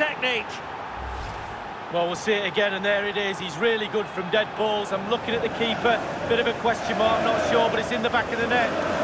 technique. Well, we'll see it again, and there it is. He's really good from dead balls. I'm looking at the keeper. Bit of a question mark, not sure, but it's in the back of the net.